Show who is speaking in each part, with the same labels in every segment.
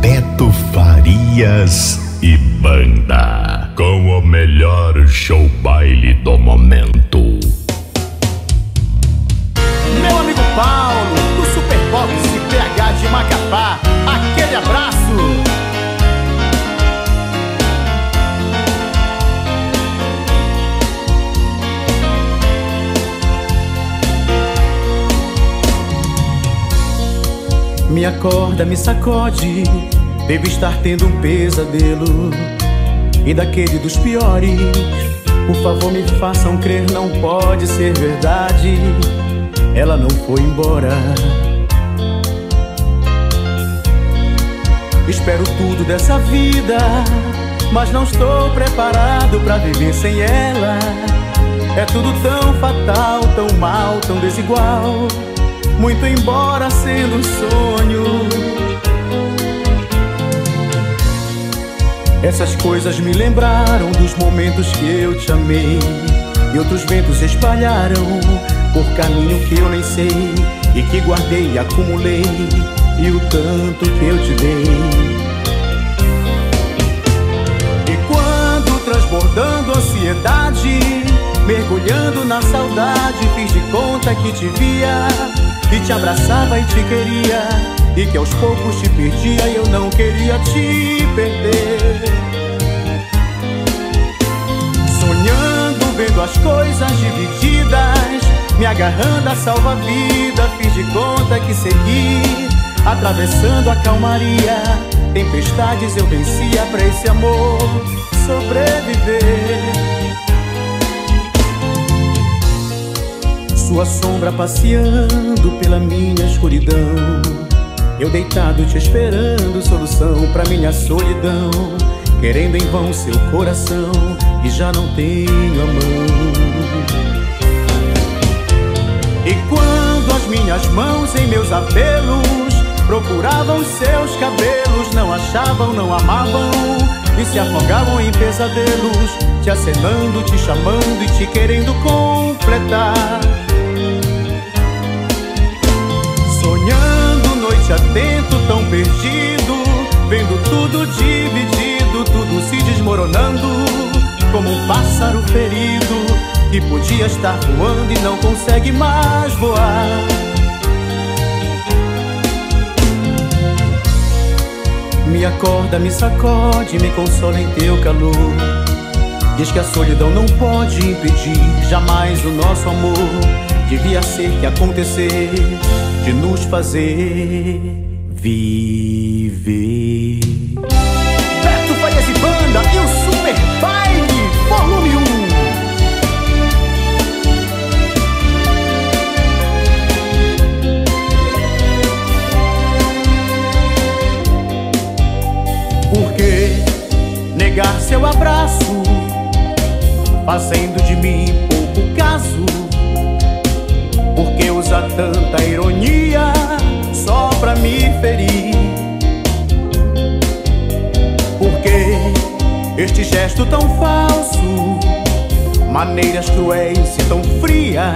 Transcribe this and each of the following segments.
Speaker 1: Beto Farias e Banda. Com o melhor show baile do momento.
Speaker 2: Meu amigo Paulo, do Superbox PH de Macapá, aquele abraço. Me acorda, me sacode, devo estar tendo um pesadelo e daquele dos piores. Por favor, me façam crer, não pode ser verdade. Ela não foi embora. Espero tudo dessa vida, mas não estou preparado para viver sem ela. É tudo tão fatal, tão mal, tão desigual. Muito embora sendo um sonho. Essas coisas me lembraram dos momentos que eu te amei. E outros ventos espalharam por caminho que eu nem sei. E que guardei e acumulei. E o tanto que eu te dei. E quando transbordando ansiedade, mergulhando na saudade, fiz de conta que te via. E te abraçava e te queria E que aos poucos te perdia e eu não queria te perder Sonhando, vendo as coisas divididas Me agarrando a salva-vida Fiz de conta que segui Atravessando a calmaria Tempestades eu vencia pra esse amor sobreviver Sua sombra passeando pela minha escuridão. Eu deitado te esperando solução pra minha solidão. Querendo em vão seu coração e já não tenho a mão. E quando as minhas mãos em meus apelos procuravam seus cabelos, não achavam, não amavam e se afogavam em pesadelos, te acenando, te chamando e te querendo completar. Noite atento, tão perdido Vendo tudo dividido, tudo se desmoronando Como um pássaro ferido Que podia estar voando e não consegue mais voar. Me acorda, me sacode, me consola em teu calor. Diz que a solidão não pode impedir jamais o nosso amor Devia ser que acontecer de nos fazer viver. Beto Farias e Banda e o Super Baile Volume 1 Por que negar seu abraço, fazendo de mim tão falso? Maneiras cruéis e tão frias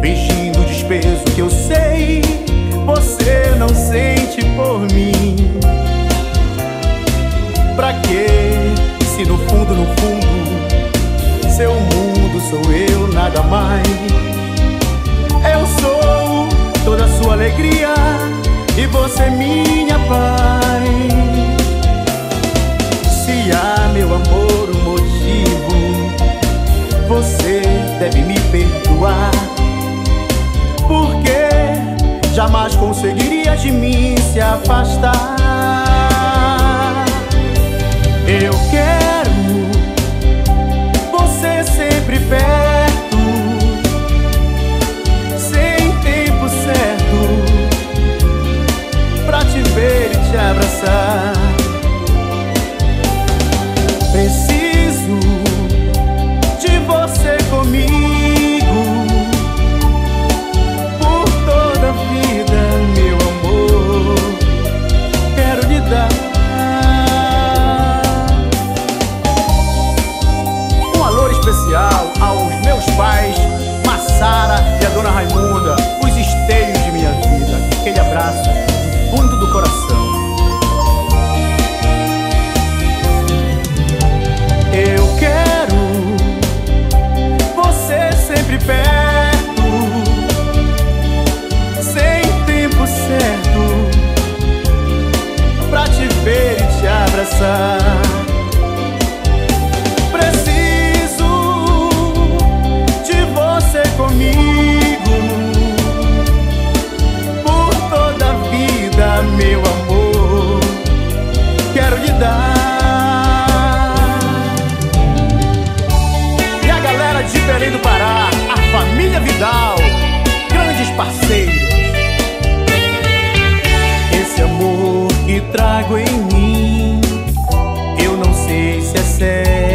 Speaker 2: Fingindo desprezo que eu sei Você não sente por mim Pra quê? Se no fundo, no fundo Seu mundo sou eu, nada mais eu sou toda sua alegria e você minha paz. De mim se afastar. the same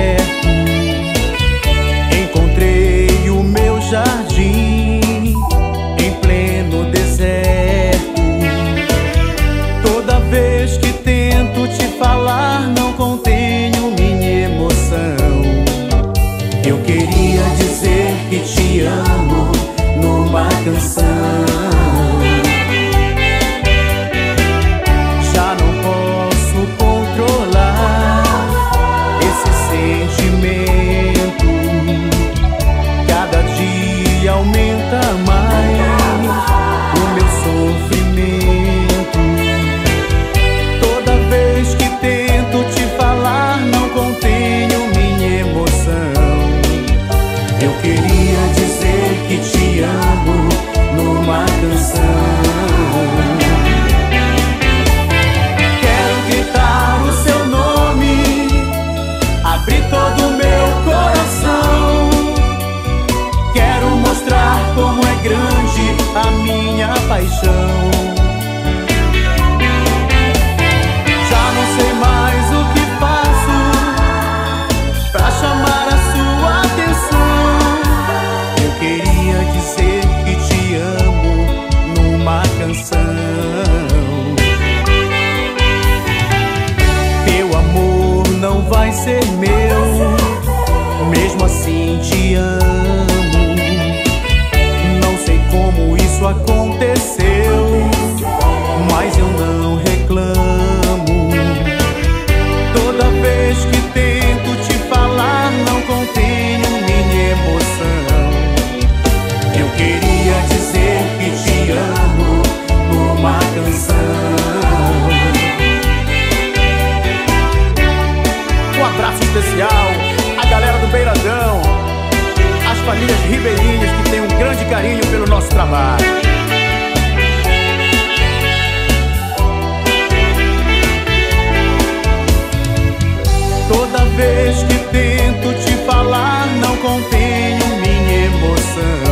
Speaker 2: vez que tento te falar, não contenho minha emoção.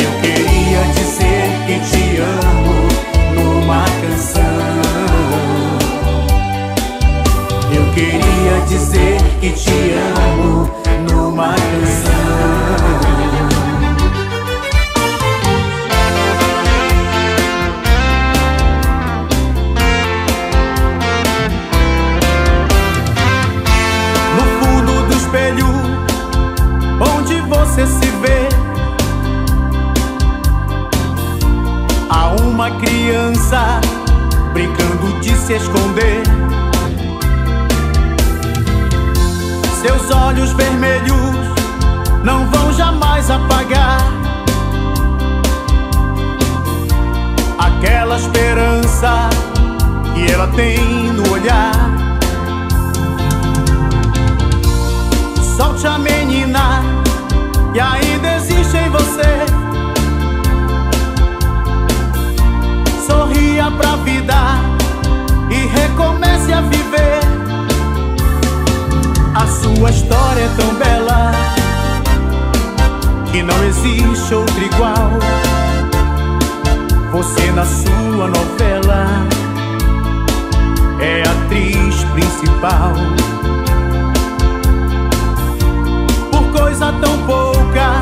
Speaker 2: Eu queria dizer que te amo numa canção. Eu queria dizer que te amo ela tem no olhar Solte a menina e ainda existe em você. Sorria pra vida e recomece a viver. A sua história é tão bela que não existe outro igual. Você na sua novela é a atriz principal. coisa tão pouca,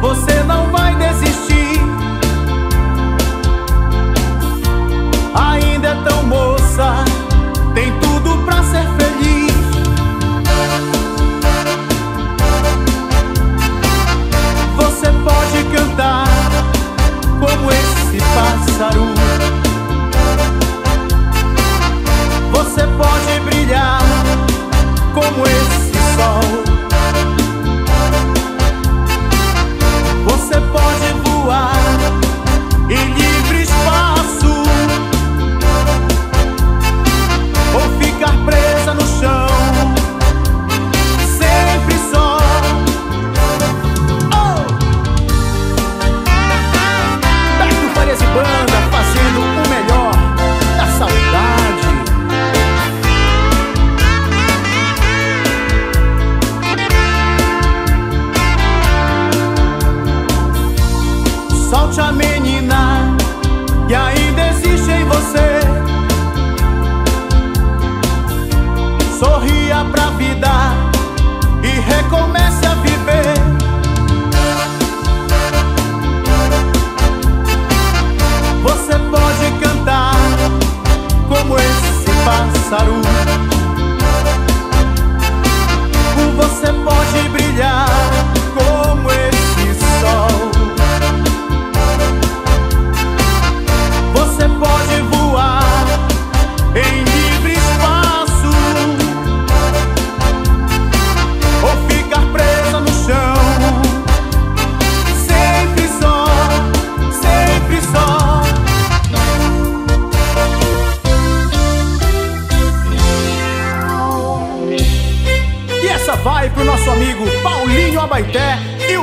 Speaker 2: você não vai desistir. Ainda é tão moça,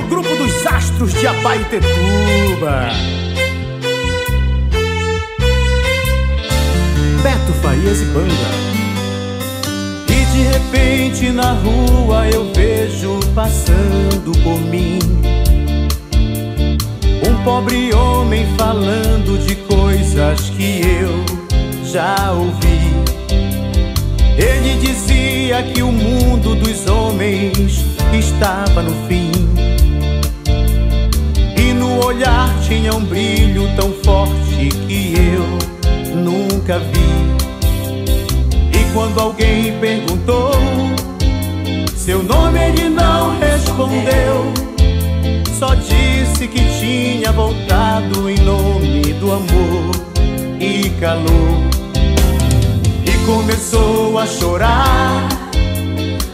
Speaker 2: do grupo dos astros de Abaitetuba. Beto Farias e Banda. E de repente na rua eu vejo passando por mim um pobre homem falando de coisas que eu já ouvi. Ele dizia que o mundo dos nunca vi. E quando alguém perguntou seu nome, ele não respondeu. Só disse que tinha voltado em nome do amor e calou. E começou a chorar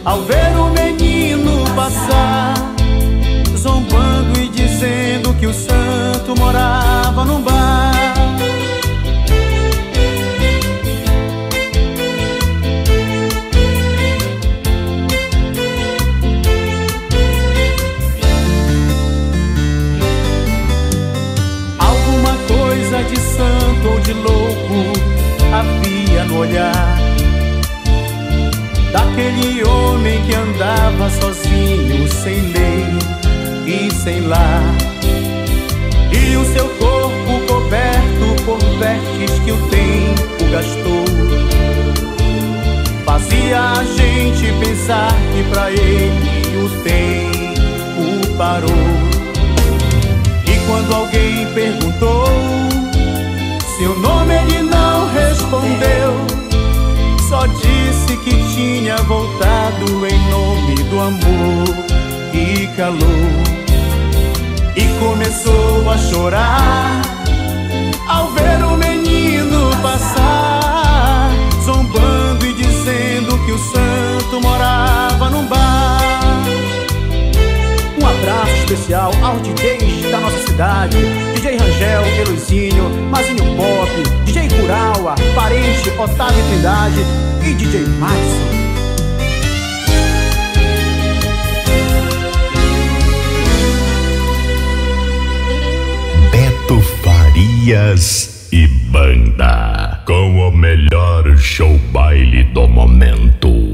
Speaker 2: ao ver o menino passar, zombando e dizendo que o santo morava num bar. notou de louco havia no olhar. Daquele homem que andava sozinho, sem lei e sem lar. E o seu corpo coberto por vestes que o tempo gastou. Fazia a gente pensar que pra ele o tempo parou. E quando alguém perguntou tinha voltado em nome do amor e calor. E começou a chorar ao ver o menino passar, zombando e dizendo que o santo morava num bar. Especial aos DJs da nossa cidade, DJ Rangel, Eluzinho, Mazinho Pop, DJ Curaua, Parente, Otávio Trindade e DJ Márcio.
Speaker 1: Beto Farias e Banda. Com o melhor show baile do momento.